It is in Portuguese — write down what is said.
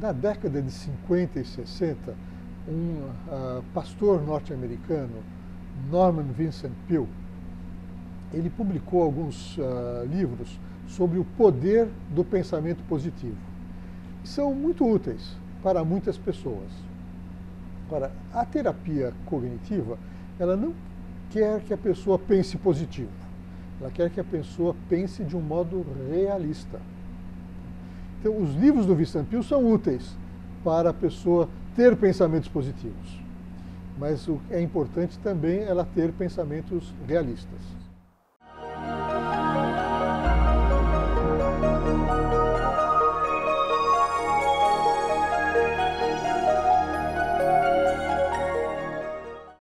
na década de 50 e 60, um uh, pastor norte-americano, Norman Vincent Peale, ele publicou alguns uh, livros sobre o poder do pensamento positivo. São muito úteis para muitas pessoas. Agora, a terapia cognitiva, ela não quer que a pessoa pense positivo. Ela quer que a pessoa pense de um modo realista. Então, os livros do Vincent Peale são úteis para a pessoa ter pensamentos positivos. Mas o, é importante também ela ter pensamentos realistas.